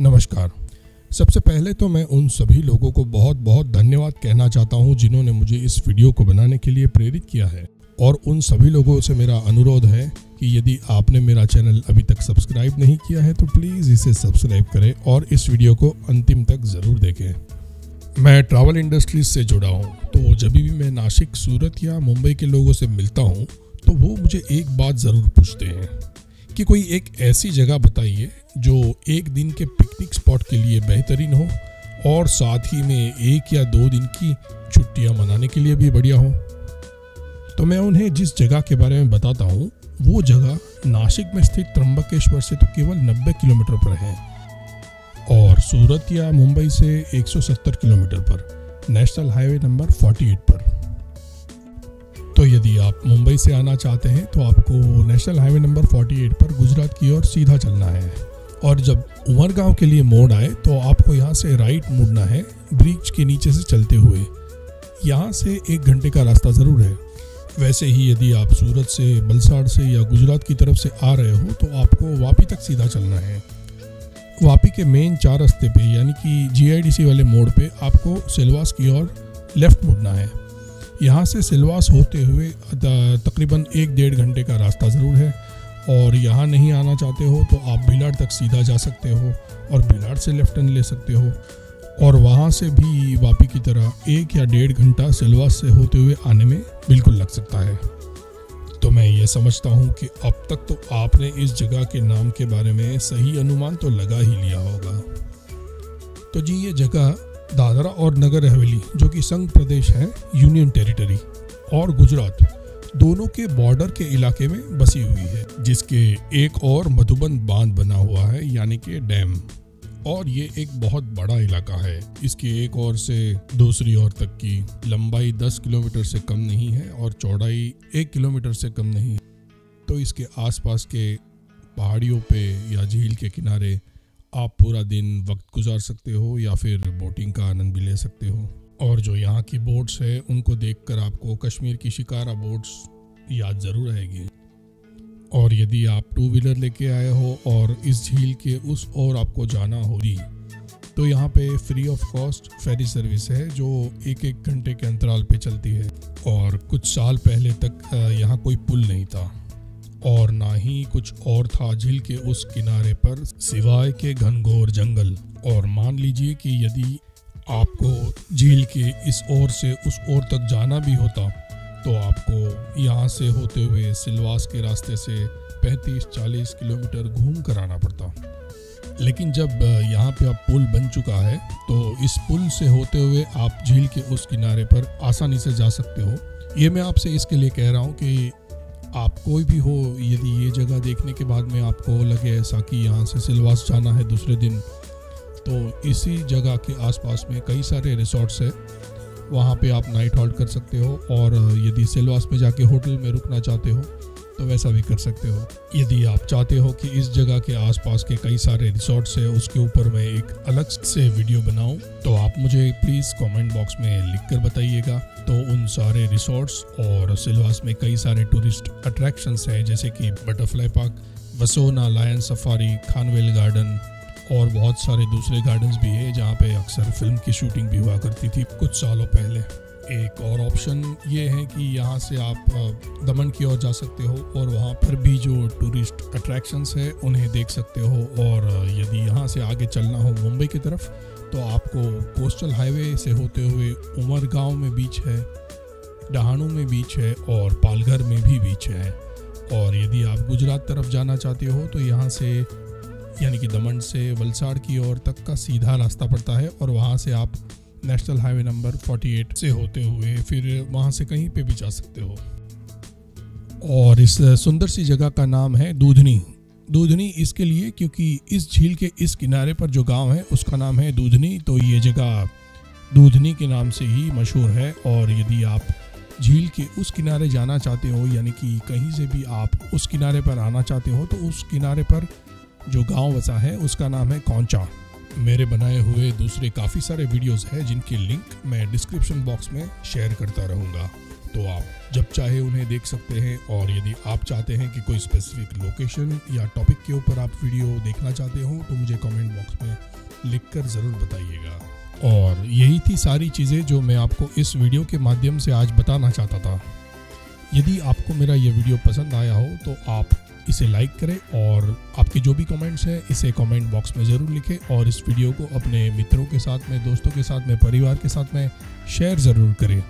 नमस्कार। सबसे पहले तो मैं उन सभी लोगों को बहुत बहुत धन्यवाद कहना चाहता हूँ जिन्होंने मुझे इस वीडियो को बनाने के लिए प्रेरित किया है। और उन सभी लोगों से मेरा अनुरोध है कि यदि आपने मेरा चैनल अभी तक सब्सक्राइब नहीं किया है तो प्लीज़ इसे सब्सक्राइब करें और इस वीडियो को अंतिम तक ज़रूर देखें। मैं ट्रैवल इंडस्ट्रीज़ से जुड़ा हूँ तो जब भी मैं नासिक, सूरत या मुंबई के लोगों से मिलता हूँ तो वो मुझे एक बात ज़रूर पूछते हैं। कि कोई एक ऐसी जगह बताइए जो एक दिन के पिकनिक स्पॉट के लिए बेहतरीन हो और साथ ही में एक या दो दिन की छुट्टियाँ मनाने के लिए भी बढ़िया हो। तो मैं उन्हें जिस जगह के बारे में बताता हूँ, वो जगह नासिक में स्थित त्र्यंबकेश्वर से तो केवल 90 किलोमीटर पर है और सूरत या मुंबई से 170 किलोमीटर पर, नेशनल हाईवे नंबर 48 पर। आप मुंबई से आना चाहते हैं तो आपको नेशनल हाईवे नंबर 48 पर गुजरात की ओर सीधा चलना है। और जब उमरगांव के लिए मोड़ आए तो आपको यहाँ से राइट मुड़ना है ब्रिज के नीचे से चलते हुए। यहाँ से एक घंटे का रास्ता ज़रूर है। वैसे ही यदि आप सूरत से, बलसाड़ से या गुजरात की तरफ़ से आ रहे हो तो आपको वापी तक सीधा चलना है। वापी के मेन चार रास्ते पे, यानी कि जीआईडीसी वाले मोड़ पे, आपको सिलवास की ओर लेफ़्ट मुड़ना है। यहाँ से सिलवास होते हुए तकरीबन एक डेढ़ घंटे का रास्ता ज़रूर है। और यहाँ नहीं आना चाहते हो तो आप भिलाड़ तक सीधा जा सकते हो और भिलाड़ से लेफ़्ट टर्न ले सकते हो। और वहाँ से भी वापी की तरह एक या डेढ़ घंटा सिलवास से होते हुए आने में बिल्कुल लग सकता है। तो मैं ये समझता हूँ कि अब तक तो आपने इस जगह के नाम के बारे में सही अनुमान तो लगा ही लिया होगा। तो जी, ये जगह दादरा और नगर हवेली, जो कि संघ प्रदेश है, यूनियन टेरिटरी और गुजरात, दोनों के बॉर्डर के इलाके में बसी हुई है, जिसके एक और मधुबन बाँध बना हुआ है, यानी कि डैम। और ये एक बहुत बड़ा इलाका है। इसकी एक ओर से दूसरी ओर तक की लंबाई 10 किलोमीटर से कम नहीं है और चौड़ाई एक किलोमीटर से कम नहीं तो इसके आसपास के पहाड़ियों पे या झील के किनारे आप पूरा दिन वक्त गुजार सकते हो या फिर बोटिंग का आनंद भी ले सकते हो। और जो यहाँ की बोट्स है, उनको देखकर आपको कश्मीर की शिकारा बोट्स याद ज़रूर आएगी। और यदि आप टू व्हीलर लेके आए हो और इस झील के उस ओर आपको जाना होगी तो यहाँ पे free of cost ferry service है, जो एक एक घंटे के अंतराल पे चलती है। और कुछ साल पहले तक यहाँ कोई पुल नहीं था। और ना ही कुछ और था झील के उस किनारे पर सिवाय के घनघोर जंगल। और मान लीजिए कि यदि आपको झील के इस ओर से उस ओर तक जाना भी होता तो आपको यहाँ से होते हुए सिलवास के रास्ते से 35-40 किलोमीटर घूम कर आना पड़ता। लेकिन जब यहाँ पे अब पुल बन चुका है तो इस पुल से होते हुए आप झील के उस किनारे पर आसानी से जा सकते हो। ये मैं आपसे इसके लिए कह रहा हूँ कि आप कोई भी हो, यदि ये जगह देखने के बाद में आपको लगे ऐसा कि यहाँ से सिलवास जाना है दूसरे दिन तो इसी जगह के आसपास में कई सारे रिसोर्ट्स है। वहाँ पे आप नाइट हॉल्ट कर सकते हो और यदि सिलवास में जाके होटल में रुकना चाहते हो तो वैसा भी कर सकते हो। यदि आप चाहते हो कि इस जगह के आसपास के कई सारे रिसोर्ट्स है, उसके ऊपर मैं एक अलग से वीडियो बनाऊँ तो आप मुझे प्लीज़ कमेंट बॉक्स में लिख कर बताइएगा। तो उन सारे रिसोर्ट्स और सिलवास में कई सारे टूरिस्ट अट्रैक्शंस हैं, जैसे कि butterfly park, Vasona, lion safari, Khanvel garden और बहुत सारे दूसरे गार्डन्स भी है, जहाँ पे अक्सर फ़िल्म की शूटिंग भी हुआ करती थी कुछ सालों पहले। एक और ऑप्शन ये है कि यहाँ से आप दमन की ओर जा सकते हो और वहाँ पर भी जो टूरिस्ट अट्रैक्शंस है, उन्हें देख सकते हो और यदि यहाँ से आगे चलना हो मुंबई की तरफ़ तो आपको कोस्टल हाईवे से होते हुए उमर गाँव में बीच है, डहाणू में बीच है और पालघर में भी बीच है। और यदि आप गुजरात तरफ़ जाना चाहते हो तो यहाँ से, यानी कि दमन से वलसाड़ की ओर तक का सीधा रास्ता पड़ता है और वहाँ से आप नेशनल हाईवे नंबर 48 से होते हुए फिर वहाँ से कहीं पे भी जा सकते हो। और इस सुंदर सी जगह का नाम है दूधनी। दूधनी इसके लिए क्योंकि इस झील के इस किनारे पर जो गाँव है, उसका नाम है दूधनी। तो ये जगह दूधनी के नाम से ही मशहूर है। और यदि आप झील के उस किनारे जाना चाहते हो, यानी कि कहीं से भी आप उस किनारे पर आना चाहते हो तो उस किनारे पर जो गाँव बसा है, उसका नाम है कौचा। मेरे बनाए हुए दूसरे काफ़ी सारे वीडियोस हैं, जिनके लिंक मैं डिस्क्रिप्शन बॉक्स में शेयर करता रहूँगा। तो आप जब चाहे उन्हें देख सकते हैं, और यदि आप चाहते हैं कि कोई स्पेसिफिक लोकेशन या टॉपिक के ऊपर आप वीडियो देखना चाहते हो तो मुझे कमेंट बॉक्स में लिखकर ज़रूर बताइएगा। और यही थी सारी चीज़ें जो मैं आपको इस वीडियो के माध्यम से आज बताना चाहता था। यदि आपको मेरा ये वीडियो पसंद आया हो तो आप इसे लाइक करें और आपके जो भी कमेंट्स हैं, इसे कमेंट बॉक्स में ज़रूर लिखें और इस वीडियो को अपने मित्रों के साथ में, दोस्तों के साथ में, परिवार के साथ में शेयर ज़रूर करें।